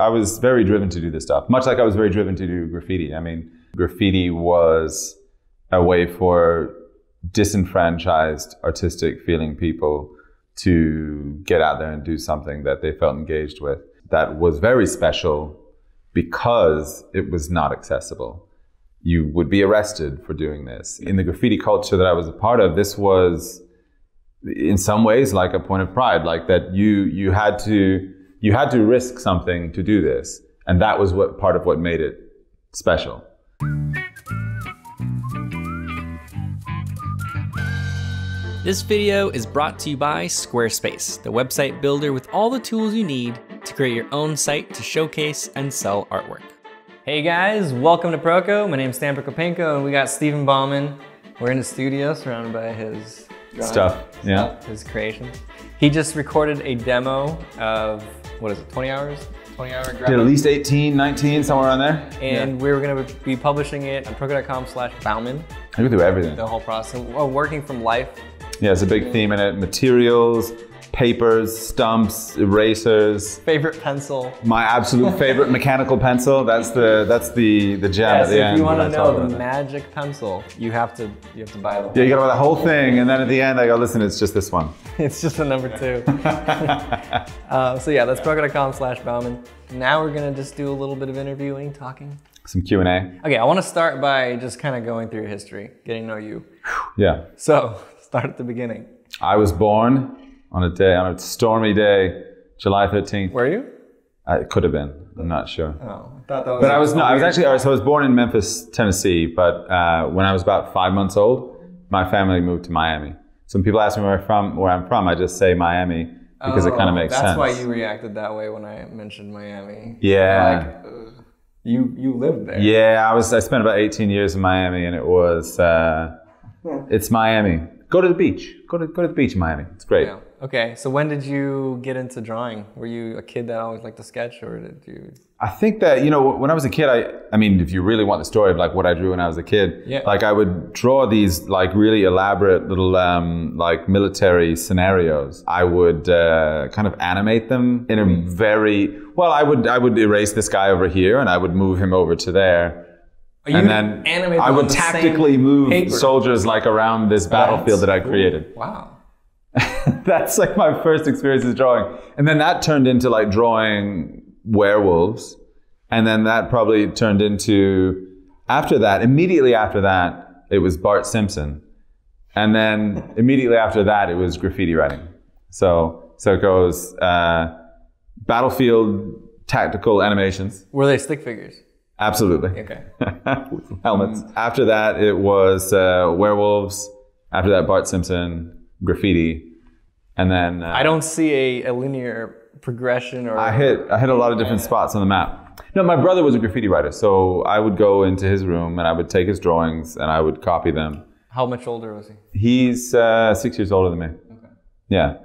I was very driven to do this stuff, much like I was very driven to do graffiti. I mean, graffiti was a way for disenfranchised, artistic feeling people to get out there and do something that they felt engaged with. That was very special because it was not accessible. You would be arrested for doing this. In the graffiti culture that I was a part of, this was in some ways like a point of pride, like that you you had to you had to risk something to do this. And that was what part of what made it special. This video is brought to you by Squarespace, the website builder with all the tools you need to create your own site to showcase and sell artwork. Hey guys, welcome to Proko. My name is Stan Prokopenko and we got Stephen Bauman. We're in the studio surrounded by his drawings, Stuff, yeah. his creations. He just recorded a demo of, what is it, 20 hours? 20 hour graphic. Did at least 18, 19, somewhere around there. And we were gonna be publishing it on proko.com slash Bauman, I go through everything. the whole process. Well, working from life Yeah, it's a big theme in it. Materials, papers, stumps, erasers. favorite pencil. My absolute favorite mechanical pencil. That's the that's the the gem Yes, at the if end. you want to know the magic pencil, you have to you have to buy the. Yeah, you gotta buy the whole thing, and then at the end, I go, listen, it's just this one. It's just the number two. uh, so yeah, that's proko.com slash Bauman. Now we're gonna just do a little bit of interviewing, talking. Some Q and A. Okay, I want to start by just kind of going through your history, getting to know you. Yeah, So start at the beginning. I was born on a day on a stormy day, July 13th. Were you? Uh, It could have been. I'm not sure. Oh, I thought that was. But I was no, I was actually so I was born in Memphis, Tennessee. But uh, when I was about five months old, my family moved to Miami. So when people ask me where I'm from, where I'm from, I just say Miami because it kind of Oh, makes that's sense. That's why you reacted that way when I mentioned Miami. Yeah. Like, you you lived there. Yeah, I was. I spent about 18 years in Miami, and it was. Uh, it's Miami. Go to the beach. Go to go to the beach in Miami. It's great. Yeah. Okay, so when did you get into drawing? Were you a kid that always liked to sketch, or did you? I think that you know when I was a kid, I I mean, if you really want the story of like what I drew when I was a kid, Yeah. like I would draw these like really elaborate little um, like military scenarios. I would uh, kind of animate them in a very well. I would I would erase this guy over here, and I would move him over to there. You and then I would the tactically move paper. soldiers like around this battlefield that I created. Wow. That's like my first experience with drawing. And then that turned into like drawing werewolves. And then that probably turned into, after that, immediately after that, it was Bart Simpson. And then immediately after that, it was graffiti writing. So, so it goes, uh, battlefield tactical animations. Were they stick figures? Absolutely. Okay. Helmets. After that, it was uh, werewolves. After that, Bart Simpson, graffiti, and then uh, I don't see a, a linear progression or. I hit I hit a lot of different spots on the map. No, my brother was a graffiti writer, so I would go into his room and I would take his drawings and I would copy them. How much older was he? He's uh, six years older than me. Okay. Yeah.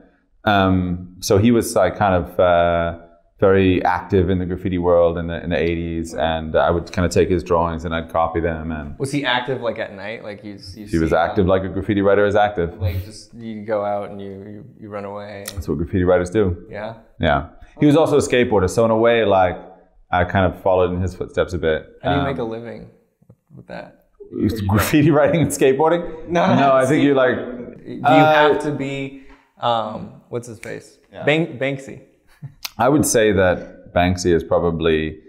Um, so he was like kind of uh, very active in the graffiti world in the in the 80s, and I would kind of take his drawings and I'd copy them. And Was he active like at night? Like you, you he was active like a graffiti writer is active. Like just you go out and you you, you run away. and- That's what graffiti writers do. yeah. Yeah. He was also a skateboarder, so in a way, like I kind of followed in his footsteps a bit. How do you Um, make a living with that? graffiti writing and skateboarding? No, no. I think you're like Do you Uh, have to be um, what's his face? Bank, Banksy. I would say that Banksy has probably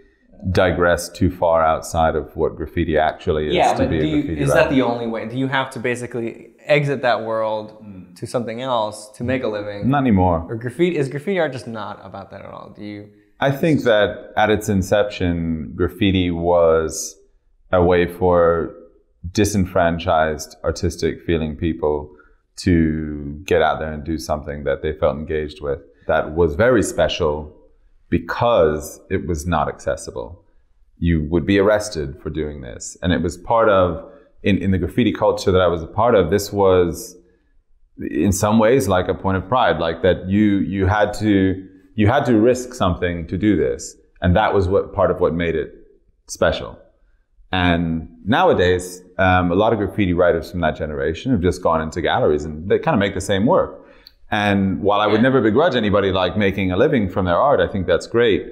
digressed too far outside of what graffiti actually is Yeah, to but be do you, is writer. that the only way? Do you have to basically exit that world mm. to something else to make a living? Not anymore. Or graffiti is graffiti art just not about that at all? Do you? I think that at its inception, graffiti was a way for disenfranchised, artistic feeling people to get out there and do something that they felt engaged with. That was very special because it was not accessible. You would be arrested for doing this. And it was part of, in, in the graffiti culture that I was a part of, this was in some ways like a point of pride, like that you, you had to, you had to risk something to do this. And that was what part of what made it special. And nowadays, um, a lot of graffiti writers from that generation have just gone into galleries and they kind of make the same work. And while I would never begrudge anybody like making a living from their art, I think that's great.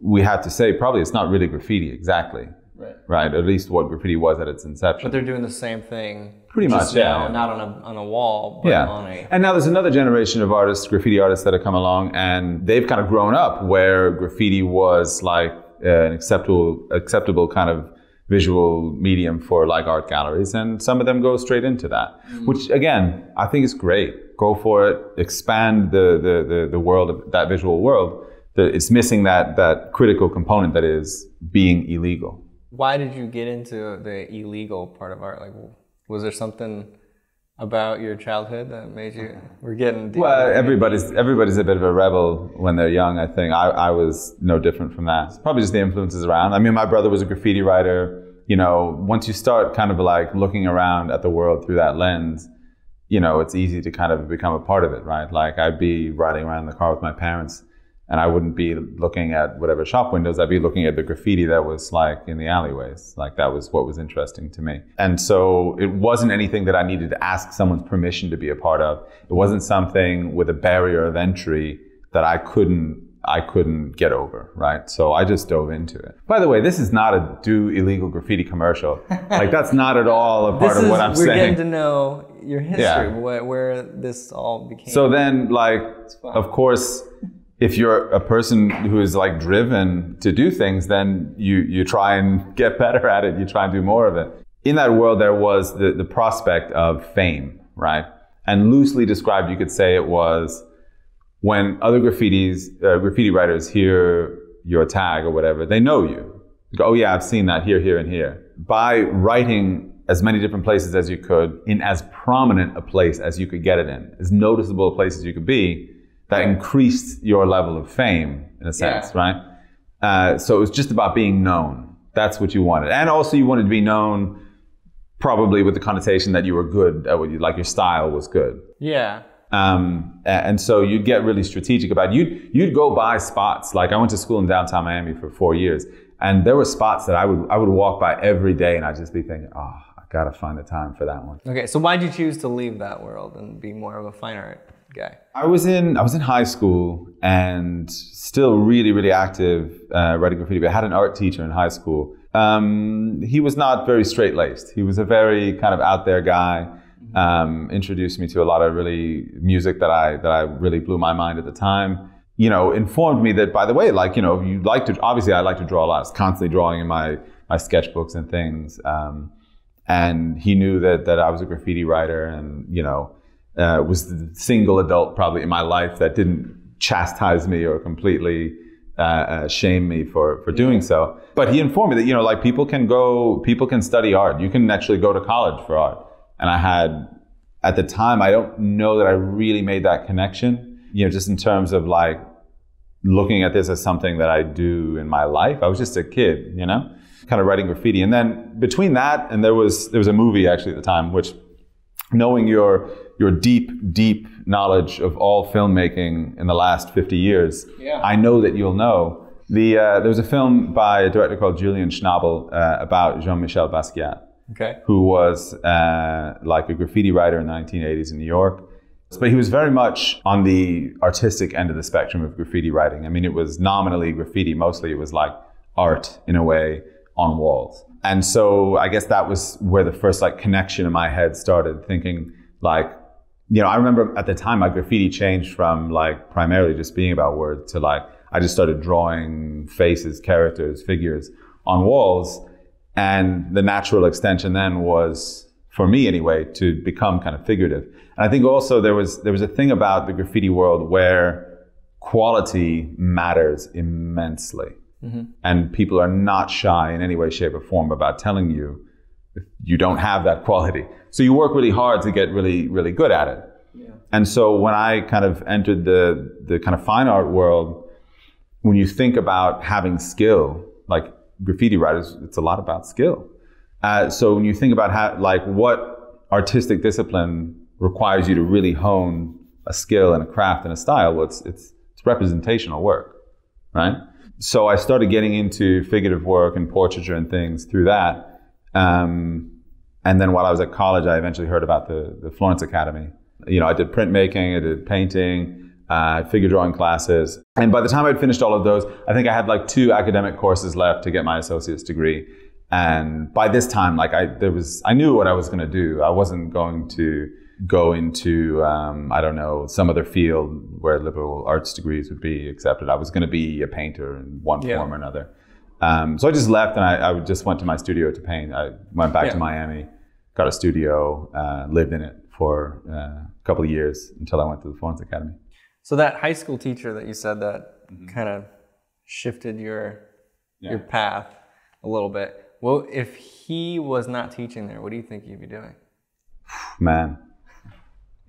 we have to say probably it's not really graffiti exactly, Right. right? At least what graffiti was at its inception. But they're doing the same thing. Pretty much, yeah, now, yeah. Not on a on a wall, but yeah. on a. And now there's another generation of artists, graffiti artists that have come along, and they've kind of grown up where graffiti was like uh, an acceptable, acceptable kind of visual medium for like art galleries, and some of them go straight into that, which again I think is great. Go for it, expand the the the, the world of that visual world. It's missing that that critical component that is being illegal. Why did you get into the illegal part of art? Like, was there something about your childhood that made you? We're getting deep. Well, everybody's everybody's a bit of a rebel when they're young. I think I, I was no different from that. It's probably just the influences around. I mean, my brother was a graffiti writer. You know, once you start kind of like looking around at the world through that lens, you know, it's easy to kind of become a part of it, right? Like I'd be riding around in the car with my parents, and I wouldn't be looking at whatever shop windows. I'd be looking at the graffiti that was like in the alleyways. Like that was what was interesting to me. And so it wasn't anything that I needed to ask someone's permission to be a part of. It wasn't something with a barrier of entry that I couldn't I couldn't get over, right? So I just dove into it. By the way, this is not a do illegal graffiti commercial. Like that's not at all a part of what I'm we're saying. getting to know your history, Yeah. where, where this all became. So then, like, of course, if you're a person who is like driven to do things, then you you try and get better at it. You try and do more of it. In that world, there was the the prospect of fame, right? And loosely described, you could say it was when other graffitis, uh, graffiti writers hear your tag or whatever, they know you. Go, oh yeah, I've seen that here, here, and here. By writing as many different places as you could in as prominent a place as you could get it in, as noticeable a place as you could be, that increased your level of fame in a sense, Yeah. right? Uh, so it was just about being known. That's what you wanted, and also you wanted to be known, probably with the connotation that you were good at what you like. Your style was good. yeah, Um, and so you'd get really strategic about it. You'd, you'd go buy spots. Like I went to school in downtown Miami for four years and there were spots that I would, I would walk by every day and I'd just be thinking, oh, I gotta find the time for that one. Okay, so why did you choose to leave that world and be more of a fine art guy? I was in, I was in high school and still really, really active, uh, writing graffiti, but I had an art teacher in high school. Um, he was not very straight laced. He was a very kind of out there guy. Um, introduced me to a lot of really music that I that I really blew my mind at the time. You know, informed me that by the way, like you know, you like to obviously I like to draw a lot. I was constantly drawing in my my sketchbooks and things. Um, and he knew that that I was a graffiti writer, and you know, uh, was the single adult probably in my life that didn't chastise me or completely uh, uh, shame me for for doing so. But he informed me that you know, like people can go, people can study art. You can actually go to college for art. And I had at the time, I don't know that I really made that connection. You know, just in terms of like looking at this as something that I do in my life. I was just a kid, you know, kind of writing graffiti. And then between that and there was there was a movie actually at the time, which knowing your your deep, deep knowledge of all filmmaking in the last 50 years, Yeah. I know that you'll know. The, uh, there was a film by a director called Julian Schnabel uh, about Jean-Michel Basquiat Okay. who was uh, like a graffiti writer in the 1980s in New York. But he was very much on the artistic end of the spectrum of graffiti writing. I mean, it was nominally graffiti, mostly it was like art in a way on walls. And so I guess that was where the first like connection in my head started thinking like, you know, I remember at the time my graffiti changed from like primarily just being about words to like, I just started drawing faces, characters, figures on walls. And the natural extension then was, for me anyway, to become kind of figurative. And I think also there was, there was a thing about the graffiti world where quality matters immensely. Mm-hmm. And people are not shy in any way, shape, or form about telling you if you don't have that quality. So you work really hard to get really, really good at it. And so when I kind of entered the, the kind of fine art world, when you think about having skill, like graffiti writers, it's a lot about skill. Uh, so when you think about how, like what artistic discipline requires you to really hone a skill and a craft and a style, well, it's, it's, it's representational work, right? So I started getting into figurative work and portraiture and things through that. Um, and then while I was at college, I eventually heard about the, the Florence Academy. You know, I did printmaking, I did painting, uh, figure drawing classes. And by the time I'd finished all of those, I think I had like two academic courses left to get my associate's degree. And by this time, like I, there was, I knew what I was going to do. I wasn't going to go into, um, I don't know, some other field where liberal arts degrees would be accepted. I was going to be a painter in one Yeah. form or another. Um, so I just left and I, I just went to my studio to paint. I went back Yeah. to Miami, got a studio, uh, lived in it for uh, a couple of years until I went to the Florence Academy. So that high school teacher that you said that Mm-hmm. kind of shifted your your path a little bit. Well, if he was not teaching there, what do you think you'd be doing? Man.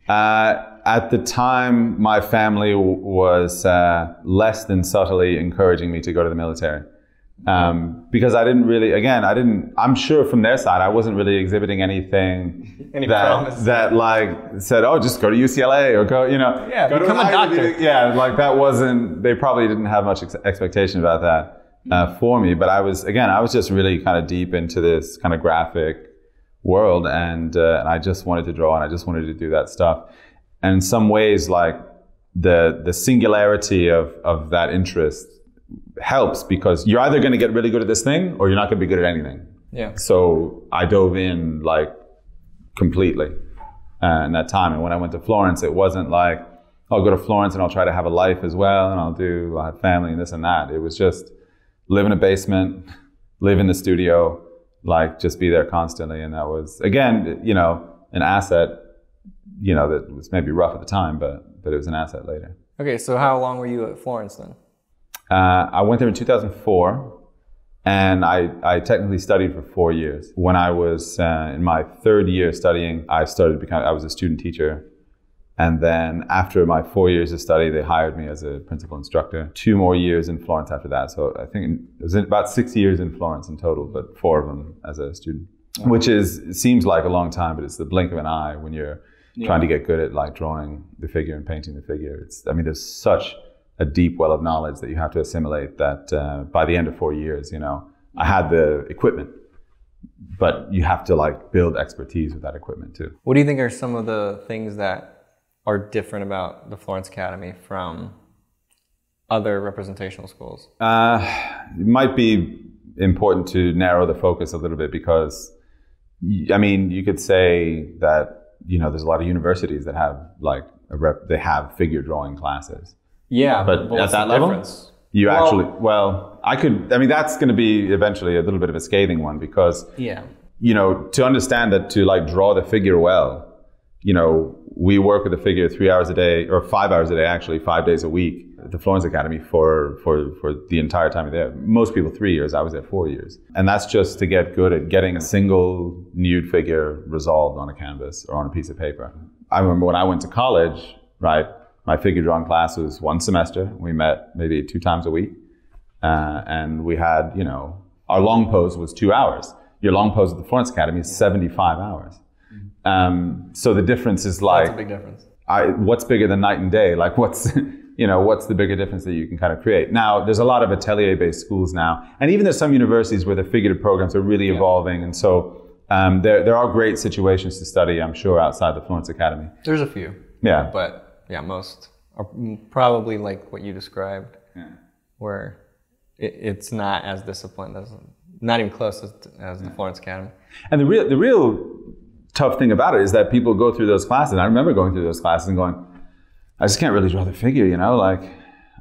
Uh, at the time, my family w- was uh, less than subtly encouraging me to go to the military. Um, because I didn't really, again, I didn't, I'm sure from their side, I wasn't really exhibiting anything Any that, promise. that like said, oh, just go to UCLA or go, you know, Yeah, go become an a doctor. Yeah, like that wasn't, they probably didn't have much ex- expectation about that uh, for me. But I was, again, I was just really kind of deep into this kind of graphic world and, uh, and I just wanted to draw and I just wanted to do that stuff. And in some ways, like the, the singularity of, of that interest helps because you're either going to get really good at this thing or you're not going to be good at anything. Yeah. So I dove in like completely uh, in that time. And when I went to Florence, it wasn't like, "Oh, I'll go to Florence and I'll try to have a life as well and I'll do, I'll have family and this and that. It was just live in a basement, live in the studio, like just be there constantly. And that was, again, you know, an asset, you know, that was maybe rough at the time, but, but it was an asset later. Okay, so how long were you at Florence then? Uh, I went there in 2004, and I, I technically studied for four years. When I was uh, in my third year studying, I started becoming, I was a student teacher. And then after my four years of study, they hired me as a principal instructor. Two more years in Florence after that. So I think it was about six years in Florence in total, but four of them as a student, which is, seems like a long time, but it's the blink of an eye when you're trying to get good at like drawing the figure and painting the figure. It's, I mean, there's such a deep well of knowledge that you have to assimilate that uh, by the end of four years, you know, I had the equipment, but you have to like build expertise with that equipment too. What do you think are some of the things that are different about the Florence Academy from other representational schools? Uh, it might be important to narrow the focus a little bit because, I mean, you could say that you know there's a lot of universities that have like a rep, they have figure drawing classes. Yeah, But at that level? difference? You Well- actually, well, I could. I mean, that's going to be eventually a little bit of a scathing one because Yeah. you know, to understand that to like draw the figure well, you know, we work with the figure three hours a day or five hours a day, actually five days a week at the Florence Academy for, for, for the entire time there. Most people three years. I was there four years. And that's just to get good at getting a single nude figure resolved on a canvas or on a piece of paper. I remember when I went to college, right? My figure drawing class was one semester. We met maybe two times a week. Uh, and we had, you know, our long pose was two hours. Your long pose at the Florence Academy is 75 hours. Um, so the difference is like, That's a big difference. I, what's bigger than night and day? Like what's, you know, what's the bigger difference that you can kind of create? Now, there's a lot of atelier-based schools now, and even there's some universities where the figurative programs are really evolving, and so um, there there are great situations to study, I'm sure, outside the Florence Academy. There's a few, Yeah, but yeah, most are probably like what you described, yeah. where it, it's not as disciplined as, not even close as, as the Florence Academy. and the real the real tough thing about it is that people go through those classes. And I remember going through those classes and going, I just can't really draw the figure, you know, like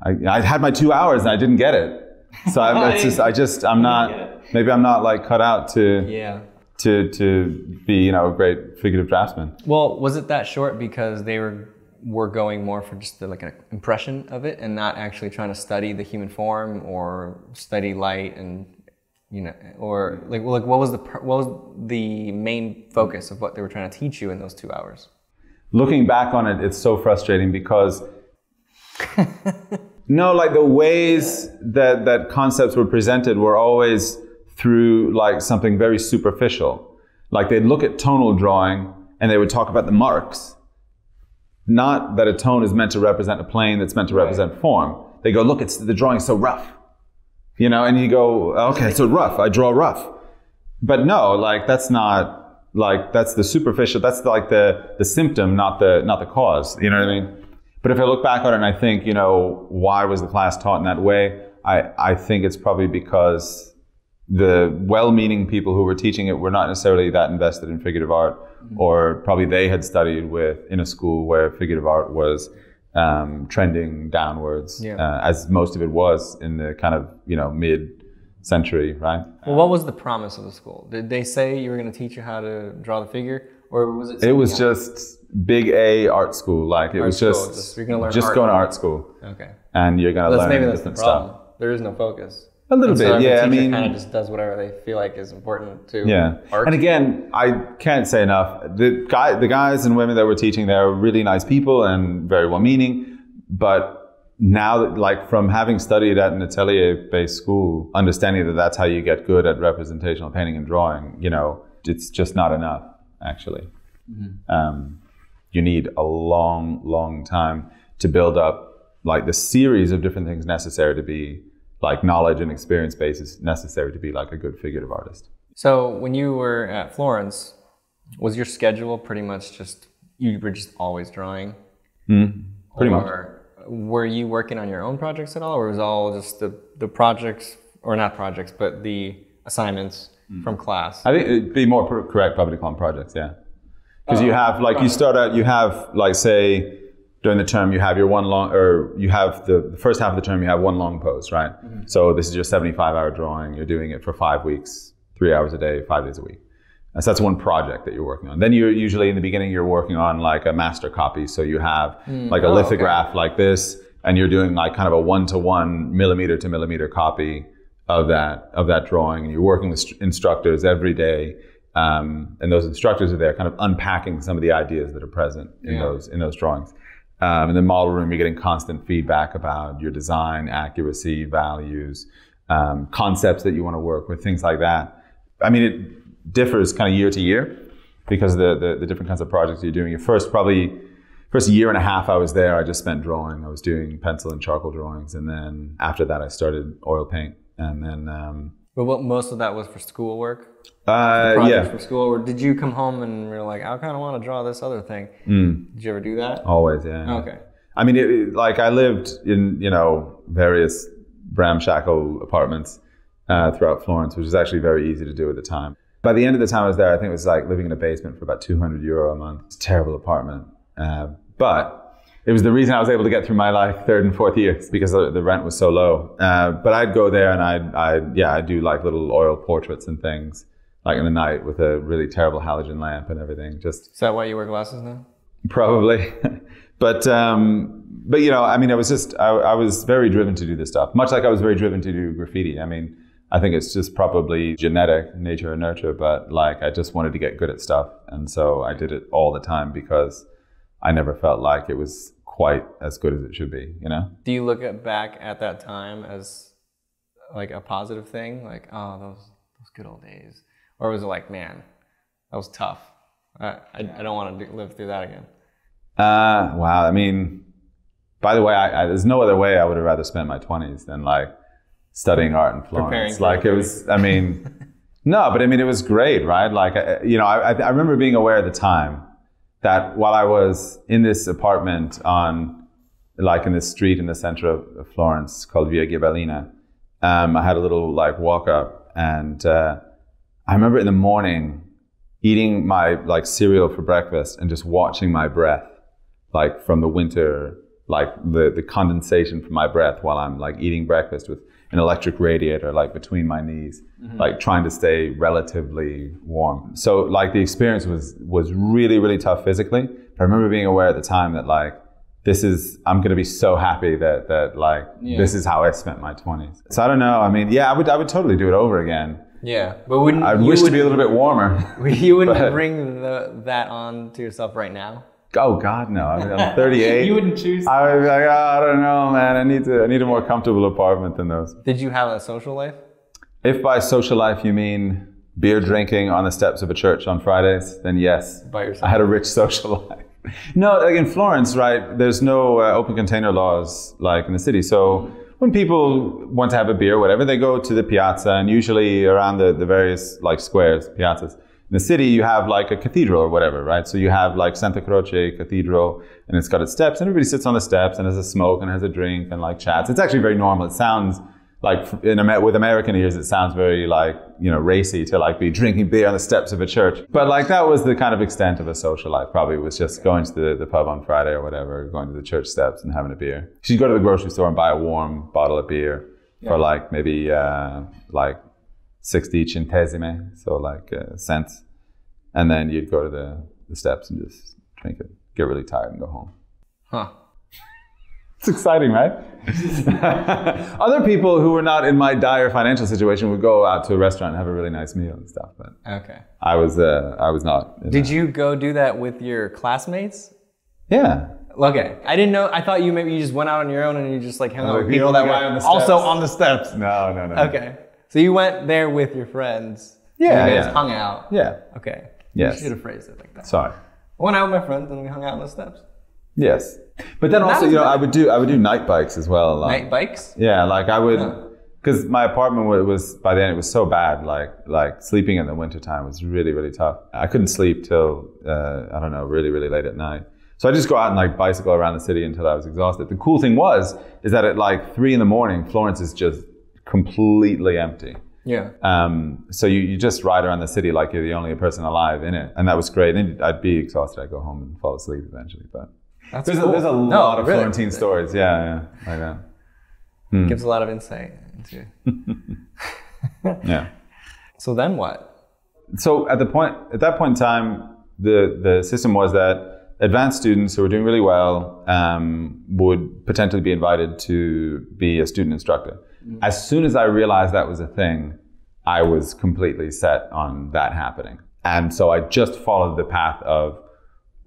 I, I had my two hours and I didn't get it. So I, it's just, I just, I'm not, maybe I'm not like cut out to, Yeah. to, to be, you know, a great figurative draftsman. Well, was it that short because they were were going more for just the, like an impression of it and not actually trying to study the human form or study light and you know or like well, like what was the what was the main focus of what they were trying to teach you in those two hours? Looking back on it, it's so frustrating because no, like the ways that, that concepts were presented were always through like something very superficial. Like they'd look at tonal drawing and they would talk about the marks. Not that a tone is meant to represent a plane that's meant to represent form. They go, look, it's the drawing's so rough. You know, and you go, okay, so rough, I draw rough. But no, like that's not like that's the superficial, that's like the the symptom, not the not the cause. You know what I mean? But But if I look back on it and I think, you know, why was the class taught in that way? I, I think it's probably because the well-meaning people who were teaching it were not necessarily that invested in figurative art, mm-hmm. or probably they had studied with in a school where figurative art was um, trending downwards, yeah. uh, as most of it was in the kind of you know mid century, right? Well, what was the promise of the school? Did they say you were going to teach you how to draw the figure, or was it? It was else? just big A art school. Like it art was just, just you're gonna learn just going to art school. Okay. And you're gonna learn maybe that's different the problem. stuff. There is no focus. A little and bit, so yeah. I mean, kind of just does whatever they feel like is important to. Yeah, art. and again, I can't say enough. The guy, the guys and women that were teaching there are really nice people and very well-meaning. But now, like from having studied at an atelier-based school, understanding that that's how you get good at representational painting and drawing, you know, it's just not enough. Actually, mm-hmm. um, you need a long, long time to build up like the series of different things necessary to be like knowledge and experience base is necessary to be like a good figurative artist. So when you were at Florence, was your schedule pretty much just you were just always drawing? Mm, pretty or much. Were you working on your own projects at all, or was all just the the projects, or not projects, but the assignments mm. from class? I think it'd be more correct probably to call them projects. Yeah, because oh, you have like you start out, you have like say during the term you have your one long or you have the, the first half of the term you have one long pose right mm-hmm. so this is your 75 hour drawing you're doing it for five weeks three hours a day five days a week and so that's one project that you're working on then you're usually in the beginning you're working on like a master copy so you have mm. like a oh, lithograph okay. like this and you're doing like kind of a one-to-one millimeter to millimeter copy of that of that drawing and you're working with st- instructors every day um, and those instructors are there kind of unpacking some of the ideas that are present in yeah. those in those drawings um, in the model room, you're getting constant feedback about your design, accuracy, values, um, concepts that you want to work with, things like that. I mean, it differs kind of year to year because of the, the, the different kinds of projects you're doing. Your first probably first year and a half I was there, I just spent drawing. I was doing pencil and charcoal drawings, and then after that, I started oil paint, and then. Um, but what most of that was for schoolwork. Uh, yeah. From school, or did you come home and you're like, I kind of want to draw this other thing? Mm. Did you ever do that? Always, yeah. Okay. I mean, it, like I lived in you know various ramshackle apartments uh, throughout Florence, which was actually very easy to do at the time. By the end of the time I was there, I think it was like living in a basement for about 200 euro a month. It's a terrible apartment, uh, but it was the reason I was able to get through my like third and fourth years because the rent was so low. Uh, but I'd go there and I'd, I'd yeah, I'd do like little oil portraits and things like in the night with a really terrible halogen lamp and everything. Just is that why you wear glasses now? Probably, but um, but you know, I mean, I was just I, I, was very driven to do this stuff, much like I was very driven to do graffiti. I mean, I think it's just probably genetic, nature and nurture, but like I just wanted to get good at stuff, and so I did it all the time because I never felt like it was quite as good as it should be. You know? Do you look at back at that time as like a positive thing, like oh those those good old days? Or was it like, man, that was tough. I, I, I don't want to live through that again. Uh, wow. I mean, by the way, I, I, there's no other way I would have rather spent my 20s than like studying art in Florence. like it was, I mean, no, but I mean, it was great, right? Like, you know, I, I remember being aware at the time that while I was in this apartment on, like in this street in the center of Florence called Via Ghibellina, um, I had a little like walk up and, uh, I remember in the morning eating my like cereal for breakfast and just watching my breath, like from the winter, like the, the condensation from my breath while I'm like eating breakfast with an electric radiator like between my knees, mm-hmm. like trying to stay relatively warm. So like the experience was was really really tough physically. I remember being aware at the time that like this is I'm gonna be so happy that that like yeah. this is how I spent my 20s. So I don't know. I mean, yeah, I would I would totally do it over again. Yeah, but wouldn't I wish to be a little bit warmer? You wouldn't but, bring the, that on to yourself right now. Oh God, no! I mean, I'm 38. you wouldn't choose. I would be like, oh, I don't know, man. I need to. I need a more comfortable apartment than those. Did you have a social life? If by social life you mean beer drinking on the steps of a church on Fridays, then yes. By yourself. I had a rich social life. No, like in Florence, right? There's no uh, open container laws like in the city, so when people want to have a beer, whatever, they go to the piazza and usually around the, the various like squares, piazzas, In the city, you have like a cathedral or whatever, right? So you have like Santa Croce Cathedral, and it's got its steps, and everybody sits on the steps and has a smoke and has a drink and like chats. It's actually very normal. It sounds like in Amer- with American ears, it sounds very like you know racy to like be drinking beer on the steps of a church. But like that was the kind of extent of a social life. Probably was just going to the, the pub on Friday or whatever, going to the church steps and having a beer. She'd go to the grocery store and buy a warm bottle of beer for like maybe uh, like sixty centesimi, so like uh, cents, and then you'd go to the, the steps and just drink it, get really tired and go home. Huh. It's exciting, right? Other people who were not in my dire financial situation would go out to a restaurant and have a really nice meal and stuff. But Okay. I was, uh, I was not. Did that. you go do that with your classmates? Yeah. Okay. I didn't know. I thought you maybe you just went out on your own and you just like hung out Oh, with people that were on the also on the steps. No, no, no. Okay. So you went there with your friends. Yeah, You guys yeah. hung out. Yeah. Okay. Yes. You should have phrased it like that. Sorry. I went out with my friends and we hung out on the steps. Yes. But then also, you know. I would do, I would do night bikes as well. lot. Night bikes. Yeah, like I would, because my apartment was by then it was so bad. Like like sleeping in the wintertime was really really tough. I couldn't sleep till uh, I don't know really really late at night. So I just go out and like bicycle around the city until I was exhausted. The cool thing was is that at like three in the morning, Florence is just completely empty. Yeah. Um, so you, you just ride around the city like you're the only person alive in it, and that was great. Then I'd be exhausted. I'd go home and fall asleep eventually. But That's there's cool. a, there's a No, lot of really. Florentine stories. Yeah, yeah, like that. Hmm. Gives a lot of insight into. Yeah. So then what? so at the point at that point in time the the system was that advanced students who were doing really well um, would potentially be invited to be a student instructor Mm. as soon as i realized that was a thing i was completely set on that happening. And so i just followed the path of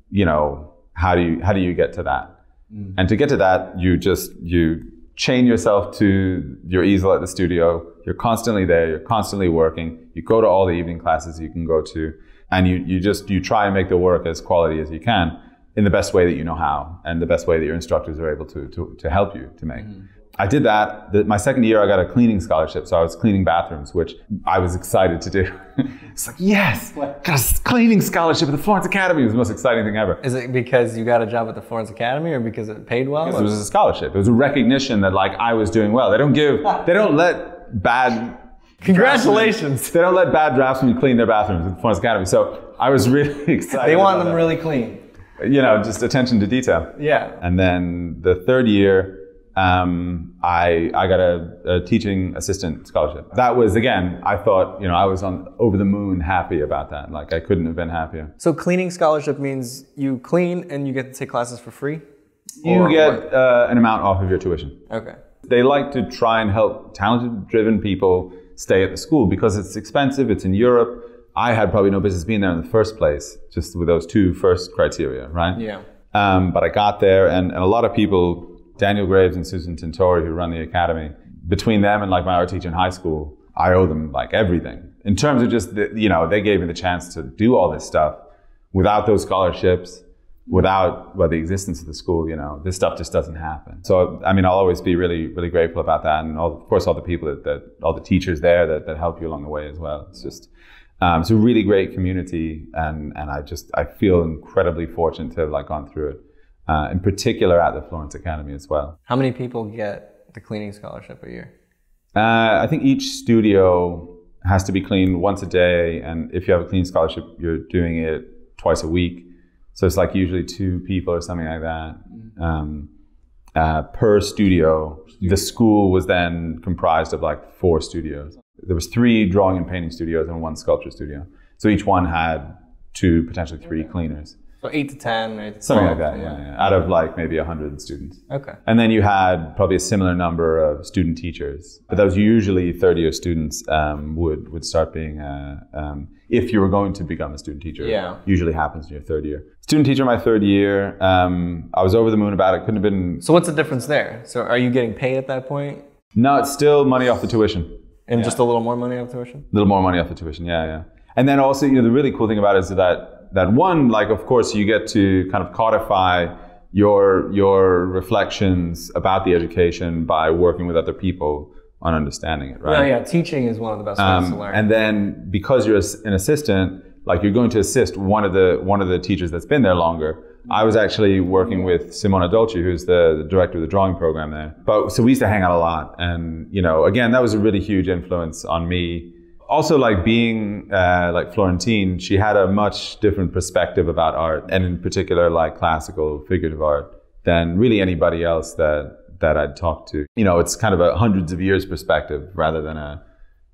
you know how do you how do you get to that? Mm. And to get to that you just you chain yourself to your easel at the studio you're constantly there you're constantly working you go to all the evening classes you can go to and you, you just you try and make the work as quality as you can in the best way that you know how and the best way that your instructors are able to, to, to help you to make mm. I did that the, my second year i got a cleaning scholarship so i was cleaning bathrooms which i was excited to do it's like yes got a cleaning scholarship at the florence academy it was the most exciting thing ever Is it because you got a job at the Florence Academy or because it paid well? it was a scholarship. It was a recognition that like I was doing well. They don't give, they don't let bad, Congratulations. they don't let bad draftsmen clean their bathrooms at the Florence Academy. So I was really excited. They want them that. really clean. you know, just attention to detail. Yeah. And then the third year, um, I I got a, a teaching assistant scholarship. That was again, I thought, you know, I was on over the moon happy about that. Like I couldn't have been happier. So cleaning scholarship means you clean and you get to take classes for free? You get uh, an amount off of your tuition. Okay. They like to try and help talented, driven people stay at the school because it's expensive. It's in Europe. I had probably no business being there in the first place, just with those two first criteria, right? Yeah. Um, but I got there, and, and a lot of people, Daniel Graves and Susan Tintori, who run the academy, between them and like my art teacher in high school, I owe them like everything in terms of just the, you know they gave me the chance to do all this stuff. Without those scholarships, without well the existence of the school, you know, this stuff just doesn't happen. So I mean, I'll always be really really grateful about that, and all, of course all the people that, that all the teachers there that, that help you along the way as well. It's just um, it's a really great community, and and I just I feel incredibly fortunate to have like gone through it. Uh, in particular at the Florence Academy as well. How many people get the cleaning scholarship a year? Uh, I think each studio has to be cleaned once a day, and if you have a clean scholarship, you're doing it twice a week. So it's like usually two people or something like that um, uh, per studio. The school was then comprised of like four studios. There was three drawing and painting studios and one sculpture studio. So each one had two, potentially three cleaners, So eight to ten, eight to something like that. Yeah, yeah. out of like maybe hundred students. Okay. And then you had probably a similar number of student teachers, but that was usually third year students um, would would start being uh, um, if you were going to become a student teacher. Yeah. usually happens in your third year. Student teacher my third year. Um, I was over the moon about it. Couldn't have been. So what's the difference there? So are you getting paid at that point? No, it's still money off the tuition. And just a little more money off the tuition? A little more money off the tuition. Yeah, yeah. And then also, you know, the really cool thing about it is that that one, like, of course, you get to kind of codify your your reflections about the education by working with other people on understanding it, right? Oh yeah, teaching is one of the best ways to Um, learn. and then because you're an assistant, like you're going to assist one of the one of the teachers that's been there longer. I was actually working with Simona Dolci, who's the, the director of the drawing program there. But so we used to hang out a lot, and you know, again, that was a really huge influence on me. Also, like being uh, like Florentine, she had a much different perspective about art, and in particular, like classical figurative art, than really anybody else that that I'd talked to. You know, it's kind of a hundreds of years perspective rather than a,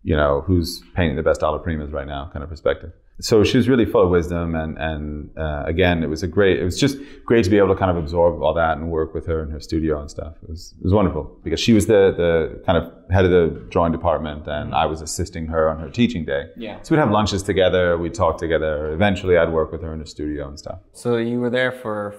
you know, who's painting the best alla primas right now kind of perspective so she was really full of wisdom and and uh, again it was a great it was just great to be able to kind of absorb all that and work with her in her studio and stuff. It was it was wonderful because she was the the kind of head of the drawing department and I was assisting her on her teaching day. Yeah. so we'd have lunches together we'd talk together. Eventually I'd work with her in the studio and stuff. So you were there for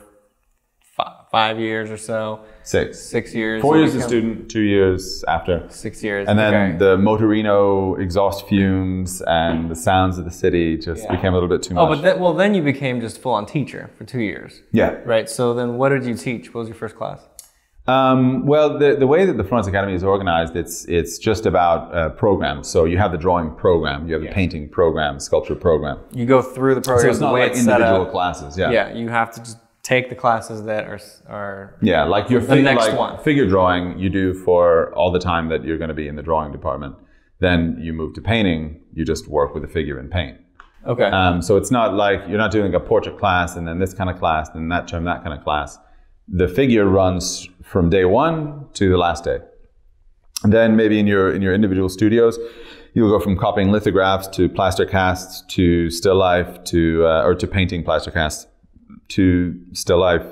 five years or so, six six years. four years as a student two years after Six years. and then okay. the Motorino exhaust fumes and the sounds of the city just Yeah. became a little bit too much. oh, but then, well, then you became just full on teacher for two years, yeah right? So then, what did you teach? What was your first class? Um, well, the, the way that the Florence Academy is organized, it's it's just about uh, programs. So you have the drawing program, you have the painting program, sculpture program. You go through the program. So it's not like individual classes. Yeah. Yeah, you have to just take the classes that are are. Yeah, like your fig- next like one. figure drawing, you do for all the time that you're going to be in the drawing department. Then you move to painting, you just work with a figure and paint. Okay. Um, so it's not like you're not doing a portrait class and then this kind of class, then that term, that kind of class. The figure runs from day one to the last day. And then maybe in your in your individual studios, you'll go from copying lithographs to plaster casts to still life to uh, or to painting plaster casts to still life,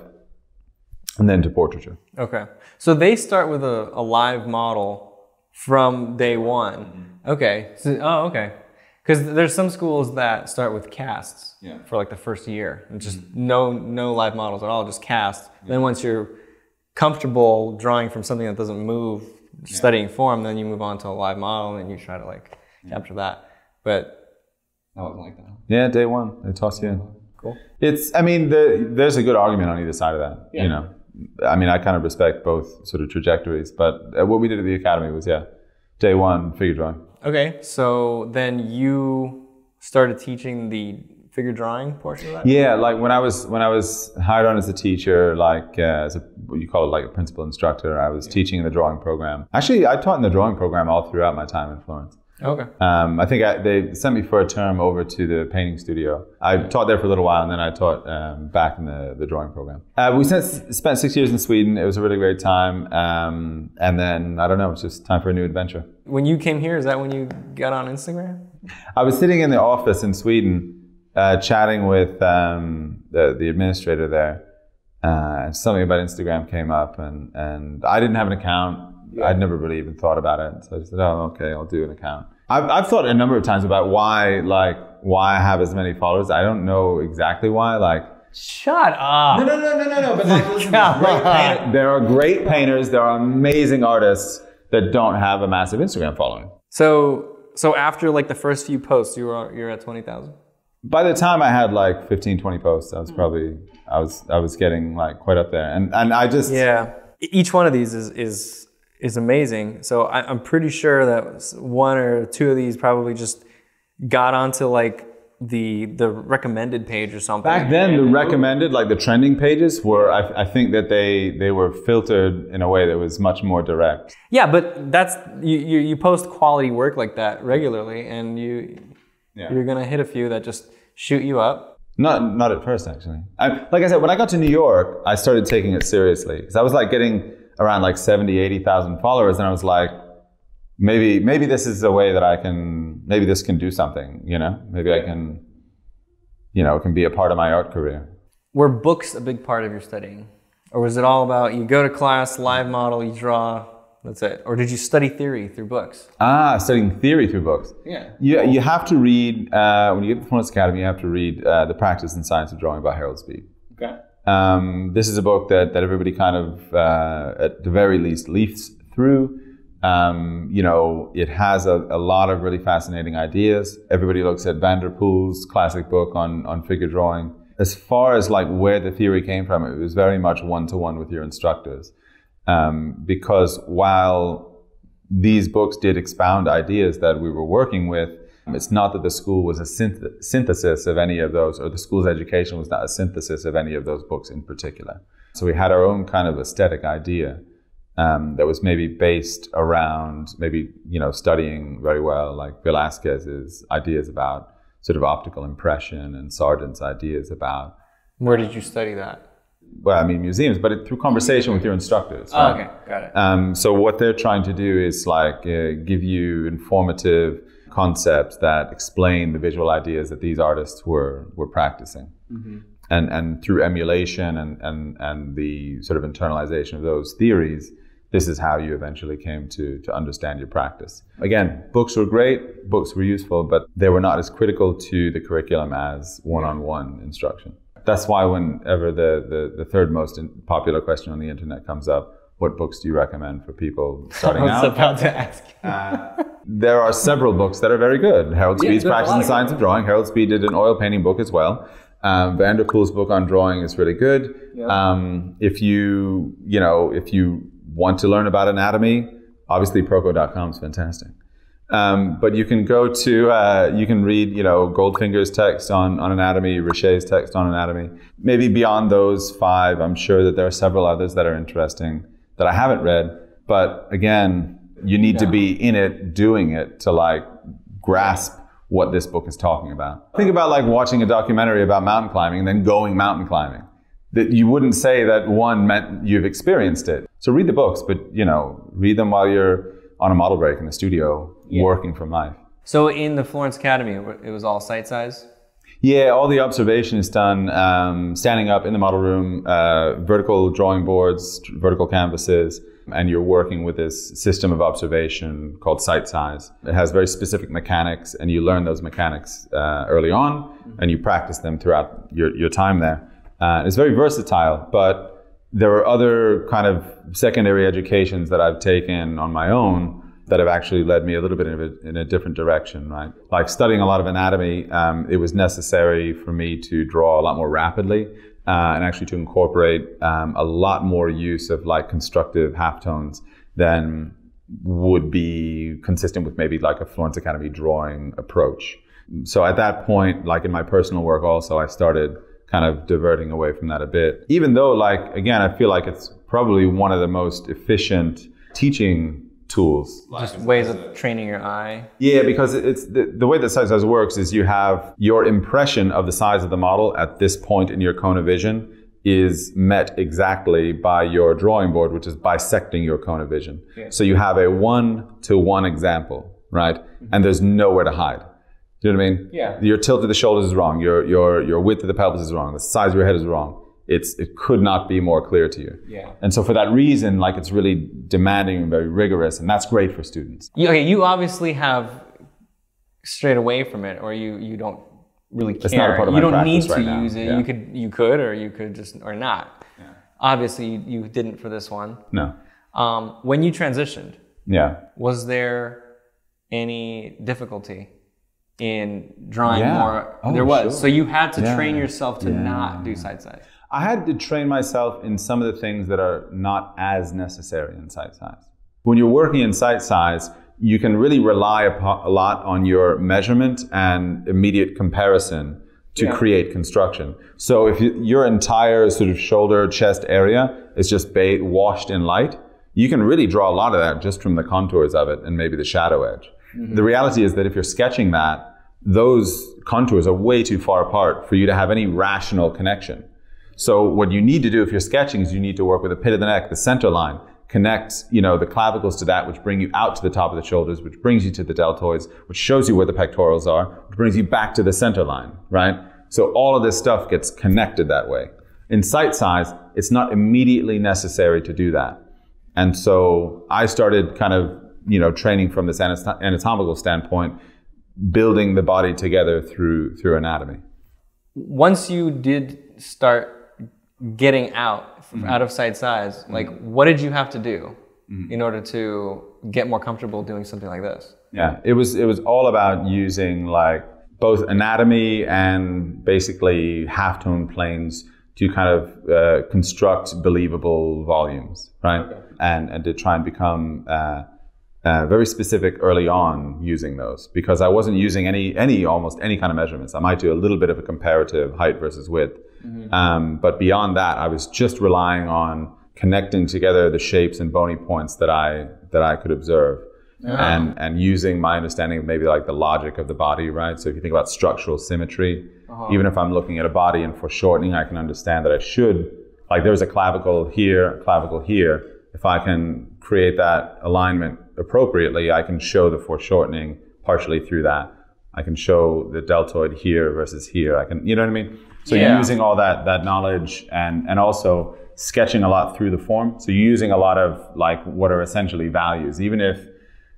and then to portraiture. Okay. So they start with a, a live model from day one. Mm-hmm. Okay. So, oh, okay. Because there's some schools that start with casts Yeah. for like the first year, and just no no live models at all, just cast. Then once you're comfortable drawing from something that doesn't move, studying form, then you move on to a live model, and you try to like capture that. But I wasn't like that. Yeah, day one they toss you in. Cool. It's, I mean, the, there's a good argument on either side of that. Yeah. You know, I mean, I kind of respect both sort of trajectories, but uh, what we did at the academy was, yeah, day one figure drawing. Okay. So then you started teaching the figure drawing portion of that. Yeah, like when I was when I was hired on as a teacher, like uh, as a what you call it, like a principal instructor, I was teaching in the drawing program. Actually, I taught in the drawing program all throughout my time in Florence. Okay. Um, I think I, they sent me for a term over to the painting studio. I taught there for a little while, and then I taught um, back in the, the drawing program. Uh, we spent, spent six years in Sweden. It was a really great time. Um, and then I don't know, it's just time for a new adventure. When you came here, is that when you got on Instagram? I was sitting in the office in Sweden, uh, chatting with um, the, the administrator there. Uh, and something about Instagram came up, and, and I didn't have an account. I'd never really even thought about it. So I just said, oh, okay, I'll do an account. I've, I've thought a number of times about why, like, why I have as many followers. I don't know exactly why. Like, Shut up. no, no, no, no, no. no. But like, listen, on. there are great painters. There are amazing artists that don't have a massive Instagram following. So so after like the first few posts, you were you're at twenty thousand. by the time I had like 15, 20 posts, I was hmm. probably I was I was getting like quite up there, and and I just Yeah. Each one of these is is is amazing. So I, I'm pretty sure that one or two of these probably just got onto like the the recommended page or something. back then the recommended like the trending pages were I, I think that they they were filtered in a way that was much more direct. Yeah, but that's you, you you post quality work like that regularly, and you Yeah. you're gonna hit a few that just shoot you up. Not not at first actually. I, like I said, when I got to New York, I started taking it seriously because I was like getting around like 70, 80,000 followers, and I was like, maybe maybe this is a way that I can maybe this can do something. You know, maybe I can, you know, it can be a part of my art career. Were books a big part of your studying, or was it all about you go to class, live model, you draw, that's it, or did you study theory through books? Ah, studying theory through books. Yeah. You, you have to read, uh, when you get to the Florence Academy, you have to read uh, The Practice and Science of Drawing by Harold Speed. Okay. Um, this is a book that, that everybody kind of, uh, at the very least, leafs through. Um, you know, it has a, a lot of really fascinating ideas. Everybody looks at Vanderpoel's classic book on, on figure drawing. As far as like where the theory came from, it was very much one to one with your instructors. Um, because while these books did expound ideas that we were working with, It's not that the school was a synth- synthesis of any of those, or the school's education was not a synthesis of any of those books in particular. So we had our own kind of aesthetic idea um, that was maybe based around maybe you know studying very well like Velasquez's ideas about sort of optical impression and Sargent's ideas about. Where did you study that? Well, I mean museums, but it, through conversation with your instructors. Oh, okay, got it. Um, so what they're trying to do is like uh, give you informative concepts that explain the visual ideas that these artists were were practicing. Mm-hmm. And, and through emulation and, and, and the sort of internalization of those theories, this is how you eventually came to, to understand your practice. Again, books were great, books were useful, but they were not as critical to the curriculum as one on one instruction. That's why, whenever the, the, the third most popular question on the internet comes up, what books do you recommend for people starting out? I was about to ask. uh, there are several books that are very good. Harold Speed's yeah, Practice and Science of Drawing. Harold Speed did an oil painting book as well. Um, Vanderpoel's book on drawing is really good. Um, if you, you know, if you want to learn about anatomy, obviously proko.com is fantastic. Um, but you can go to, uh, you can read, you know, Goldfinger's text on, on anatomy, Richer's text on anatomy. Maybe beyond those five, I'm sure that there are several others that are interesting that I haven't read. But again, you need yeah. to be in it, doing it to like grasp what this book is talking about. Think about like watching a documentary about mountain climbing and then going mountain climbing. That you wouldn't say that one meant you've experienced it. So read the books, but you know, read them while you're on a model break in the studio, yeah. working from life. So in the Florence Academy, it was all sight size. Yeah, all the observation is done um, standing up in the model room, uh, vertical drawing boards, vertical canvases, and you're working with this system of observation called sight size. It has very specific mechanics, and you learn those mechanics uh, early on, mm-hmm. and you practice them throughout your, your time there. Uh, it's very versatile, but there are other kind of secondary educations that I've taken on my own that have actually led me a little bit in a, in a different direction, right? Like studying a lot of anatomy, um, it was necessary for me to draw a lot more rapidly uh, and actually to incorporate um, a lot more use of like constructive halftones than would be consistent with maybe like a Florence Academy drawing approach. So at that point, like in my personal work also, I started kind of diverting away from that a bit. Even though like, again, I feel like it's probably one of the most efficient teaching tools. Just ways of training your eye. Yeah, because it's the, the way that sight size works is you have your impression of the size of the model at this point in your cone of vision is met exactly by your drawing board, which is bisecting your cone of vision. Yeah. So you have a one to one example, right? Mm-hmm. And there's nowhere to hide. Do you know what I mean? Yeah. Your tilt of the shoulders is wrong. Your your your width of the pelvis is wrong. The size of your head is wrong it's it could not be more clear to you. Yeah. And so for that reason, like it's really demanding and very rigorous, and that's great for students. You, okay, you obviously have strayed away from it, or you you don't really care. It's not a part of you my don't need to use it. Yeah. You could you could, or you could just or not. Yeah. Obviously, you, you didn't for this one. No. Um, when you transitioned, yeah, was there any difficulty? in drawing yeah. more. Oh, there was. Sure. So you had to yeah. train yourself to yeah. not do sight size. I had to train myself in some of the things that are not as necessary in sight size. When you're working in sight size, you can really rely a lot on your measurement and immediate comparison to create construction. So if you, your entire sort of shoulder chest area is just bathed, washed in light, you can really draw a lot of that just from the contours of it and maybe the shadow edge. Mm-hmm. The reality is that if you're sketching that, those contours are way too far apart for you to have any rational connection. So what you need to do if you're sketching is you need to work with the pit of the neck, the center line, connect, you know, the clavicles to that, which bring you out to the top of the shoulders, which brings you to the deltoids, which shows you where the pectorals are, which brings you back to the center line, right? So all of this stuff gets connected that way. In sight size, it's not immediately necessary to do that. And so I started kind of you know, training from this anatomical standpoint, building the body together through through anatomy. Once you did start getting out mm-hmm. out of sight size, mm-hmm. like what did you have to do mm-hmm. in order to get more comfortable doing something like this? Yeah, it was it was all about using like both anatomy and basically halftone planes to kind of uh, construct believable volumes, right? Okay. And and to try and become uh, uh, very specific early on using those because I wasn't using any any almost any kind of measurements. I might do a little bit of a comparative height versus width, um, but beyond that, I was just relying on connecting together the shapes and bony points that I that I could observe. And and using my understanding of maybe like the logic of the body, right? So if you think about structural symmetry, even if I'm looking at a body and foreshortening, I can understand that I should like there's a clavicle here, a clavicle here. If I can create that alignment appropriately, I can show the foreshortening partially through that. I can show the deltoid here versus here. I can, you know what I mean? So Yeah. using all that that knowledge and and also sketching a lot through the form. So you're using a lot of like what are essentially values, even if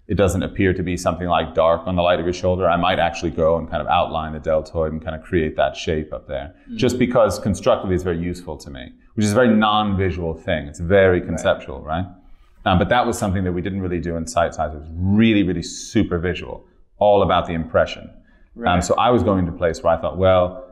it doesn't appear to be something like dark on the light of your shoulder, I might actually go and kind of outline the deltoid and kind of create that shape up there. Just because constructively it's very useful to me, which is a very non-visual thing. It's very conceptual, right? Um, but that was something that we didn't really do in sight size. It was really, really super visual, all about the impression. Um, so I was going to a place where I thought, well,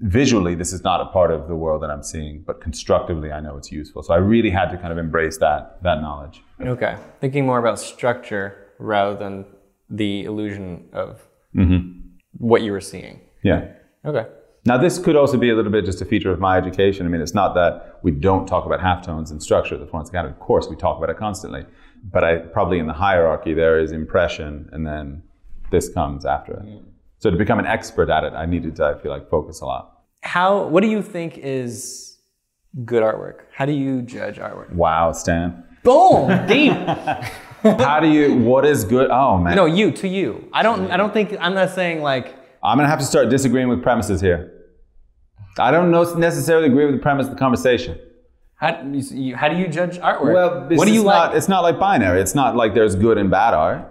visually this is not a part of the world that I'm seeing, but constructively I know it's useful. So I really had to kind of embrace that that knowledge. Okay. Thinking more about structure rather than the illusion of mm-hmm. what you were seeing. Yeah. Okay. Now, this could also be a little bit just a feature of my education. I mean, it's not that we don't talk about halftones and structure at the Florence Academy. Of course, we talk about it constantly. But I probably in the hierarchy, there is impression, and then this comes after it. So to become an expert at it, I needed to, I feel like, focus a lot. How? What do you think is good artwork? How do you judge artwork? Wow, Stan. Boom. Deep. How do you, what is good? Oh, man. no, you to you. I don't. I don't think. I'm not saying like. I'm going to have to start disagreeing with premises here. I don't know, necessarily agree with the premise of the conversation. How, you, you- how do you judge artwork? Well, what do you not, like? It's not like binary. It's not like there's good and bad art.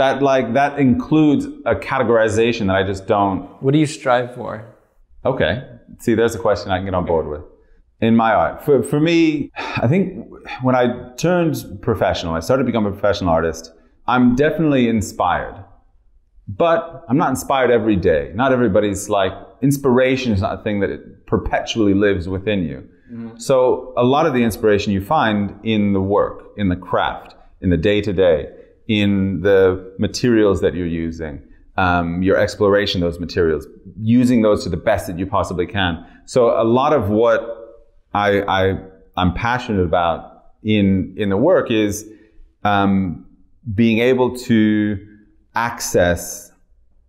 That like that includes a categorization that I just don't. What do you strive for? Okay, see, there's a question I can get on board with. In my art, for for me, I think when I turned professional, I started to become a professional artist. I'm definitely inspired, but I'm not inspired every day. Not everybody's like inspiration is not a thing that it perpetually lives within you. Mm-hmm. So a lot of the inspiration you find in the work, in the craft, in the day to day, in the materials that you're using, um, your exploration those materials, using those to the best that you possibly can. So a lot of what I, I I'm passionate about in in the work is um, being able to access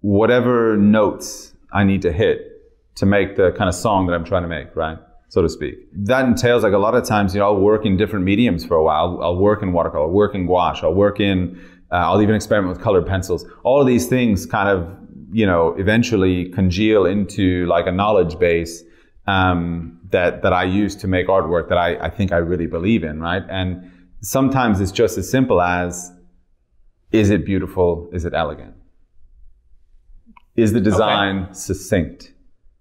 whatever notes I need to hit to make the kind of song that I'm trying to make, right? So to speak. That entails like a lot of times, you know, I'll work in different mediums for a while. I'll, I'll work in watercolor, I'll work in gouache, I'll work in, uh, I'll even experiment with colored pencils. All of these things kind of, you know, eventually congeal into like a knowledge base um, that that I use to make artwork that I, I think I really believe in, right? And sometimes it's just as simple as, is it beautiful? Is it elegant? Is the design succinct?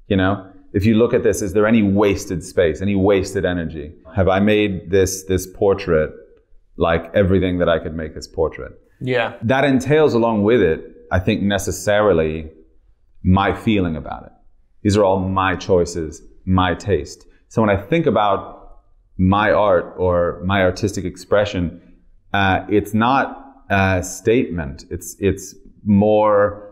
You know, if you look at this, is there any wasted space, any wasted energy? Have I made this this portrait like everything that I could make this portrait? Yeah. That entails along with it, I think necessarily my feeling about it. These are all my choices, my taste. So when I think about my art or my artistic expression, uh, it's not a statement. It's it's more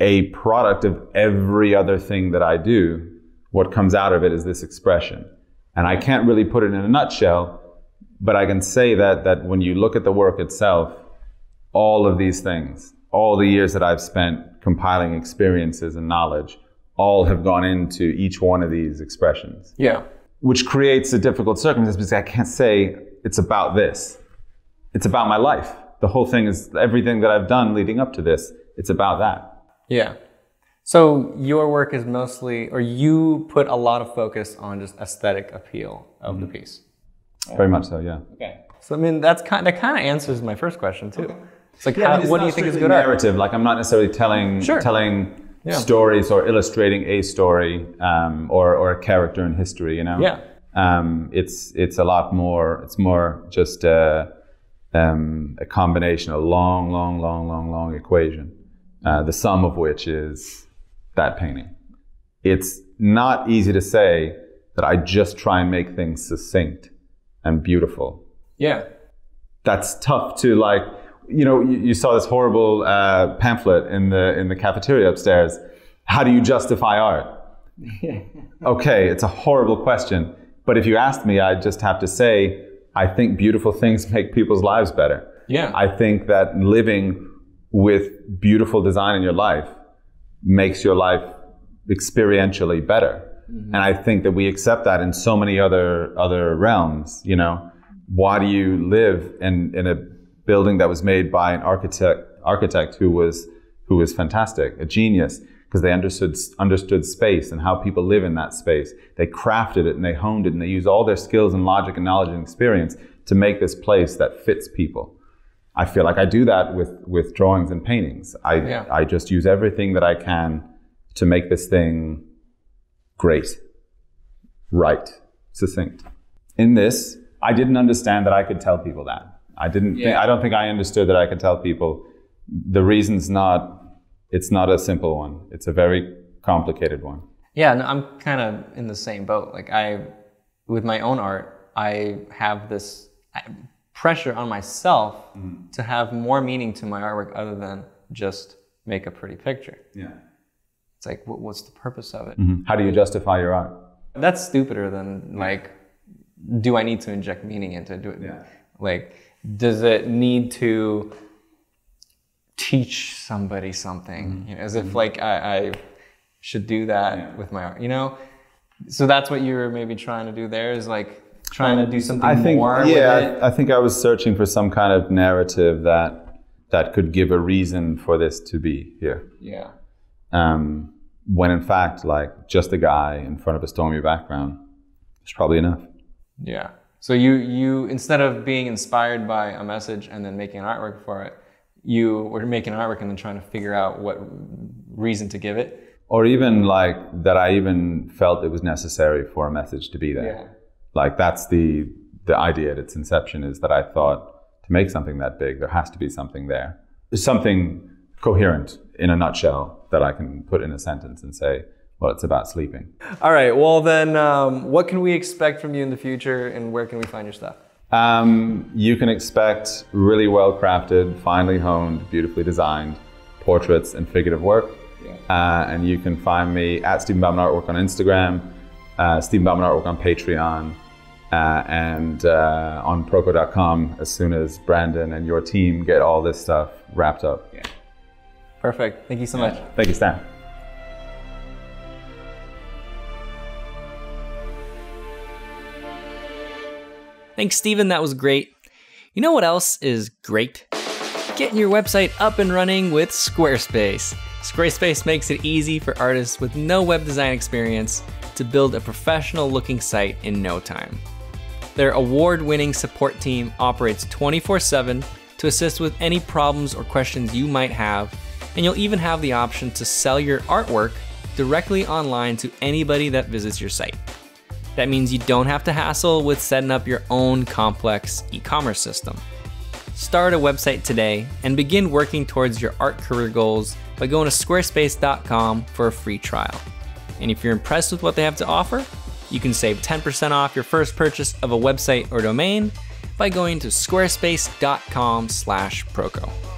a product of every other thing that I do. What comes out of it is this expression, and I can't really put it in a nutshell. But I can say that that when you look at the work itself, all of these things, all the years that I've spent compiling experiences and knowledge, all have gone into each one of these expressions Yeah. which creates a difficult circumstance because I can't say it's about this. It's about my life. The whole thing is everything that I've done leading up to this. It's about that. Yeah. So your work is mostly, or you put a lot of focus on just aesthetic appeal of the piece. Very much so, yeah. Okay. So I mean, that's kind. That kind of answers my first question too. It's like, how, what do you think is good art? narrative? Like I'm not necessarily telling Sure. telling Yeah. stories or illustrating a story um, or or a character in history. You know. Yeah. Um, it's it's a lot more. It's more just a, um, a combination, a long, long, long, long, long equation. Uh, the sum of which is that painting. It's not easy to say that I just try and make things succinct and beautiful. Yeah. that's tough to like. You know, you, you saw this horrible uh, pamphlet in the in the cafeteria upstairs. How do you justify art? okay, it's a horrible question, but if you asked me, I'd just have to say, I think beautiful things make people's lives better. Yeah. I think that living with beautiful design in your life makes your life experientially better. Mm-hmm. And I think that we accept that in so many other other realms, you know. Why do you live in, in a building that was made by an architect architect who was who was fantastic, a genius, because they understood understood space and how people live in that space. They crafted it and they honed it and they used all their skills and logic and knowledge and experience to make this place that fits people. I feel like I do that with with drawings and paintings. I yeah. I just use everything that I can to make this thing great, right, succinct. In this, I didn't understand that I could tell people that. I didn't. Yeah. Think, I don't think I understood that I could tell people. The reason's not. It's not a simple one. It's a very complicated one. Yeah, no, I'm kind of in the same boat. Like I, with my own art, I have this pressure on myself mm-hmm. to have more meaning to my artwork other than just make a pretty picture. Yeah. It's like, what, what's the purpose of it? Mm-hmm. How do you justify your art? That's stupider than like, do I need to inject meaning into it? Do it? Yeah. Like, does it need to teach somebody something? Mm-hmm. You know, as if mm-hmm. like I, I, should do that yeah. with my art, you know? So that's what you were maybe trying to do there is like trying to do something I think, more yeah, I think I was searching for some kind of narrative that that could give a reason for this to be here. Yeah. Um, when in fact, like just a guy in front of a stormy background is probably enough. Yeah. So you you instead of being inspired by a message and then making an artwork for it, you were making an artwork and then trying to figure out what reason to give it. Or even like that I even felt it was necessary for a message to be there. Yeah. Like that's the the idea at its inception is that I thought to make something that big, there has to be something there. Something coherent in a nutshell that I can put in a sentence and say, well, it's about sleeping. All right. Well, then, um, what can we expect from you in the future, and where can we find your stuff? Um, you can expect really well crafted, finely honed, beautifully designed portraits and figurative work. Yeah. Uh, and you can find me at Stephen Bauman Artwork on Instagram uh, Stephen Bauman Artwork on Patreon, uh, and uh, on Proko.com as soon as Brandon and your team get all this stuff wrapped up. Yeah. Perfect. Thank you so much. Thank you, Stan. Thanks, Stephen. That was great. You know what else is great? Getting your website up and running with Squarespace. Squarespace makes it easy for artists with no web design experience to build a professional looking site in no time. Their award winning support team operates 24 7 to assist with any problems or questions you might have, and you'll even have the option to sell your artwork directly online to anybody that visits your site. That means you don't have to hassle with setting up your own complex e commerce system. Start a website today and begin working towards your art career goals by going to squarespace.com for a free trial. And if you're impressed with what they have to offer, you can save 10% off your first purchase of a website or domain by going to squarespace.com/proko.